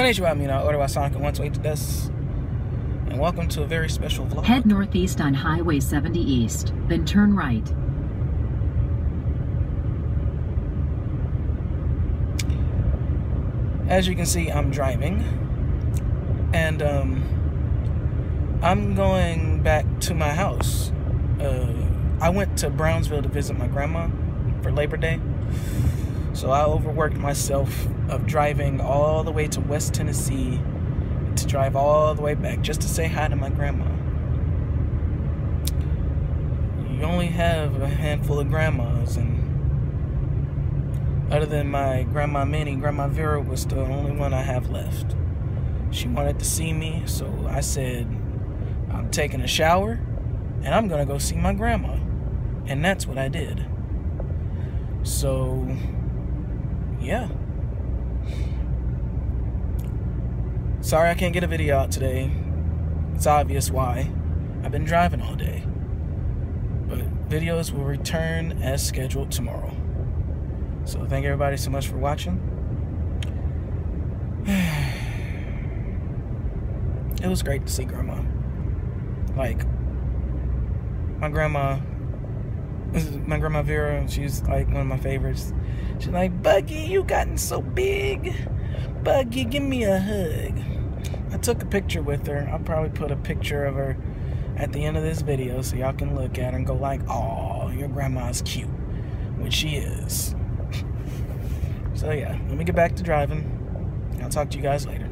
Konnichiwa, mina, ore wa Sonikku 128 desu. And welcome to a very special vlog. Head northeast on Highway 70 East, then turn right. As you can see, I'm driving. And um, I'm going back to my house. Uh, I went to Brownsville to visit my grandma for Labor Day. So I overworked myself of driving all the way to West Tennessee to drive all the way back just to say hi to my grandma. You only have a handful of grandmas, and other than my grandma Minnie, Grandma Vera was the only one I have left. She wanted to see me, so I said, I'm taking a shower and I'm gonna go see my grandma. And that's what I did. So, yeah. Sorry I can't get a video out today. It's obvious why. I've been driving all day. But videos will return as scheduled tomorrow. So thank everybody so much for watching. It was great to see grandma. Like my grandma my grandma Vera, she's like one of my favorites. She's like, Buggy, you gotten so big. Buggy, give me a hug. I took a picture with her. I'll probably put a picture of her at the end of this video so y'all can look at her and go like, oh, your grandma's cute. Which she is. so yeah, let me get back to driving. I'll talk to you guys later.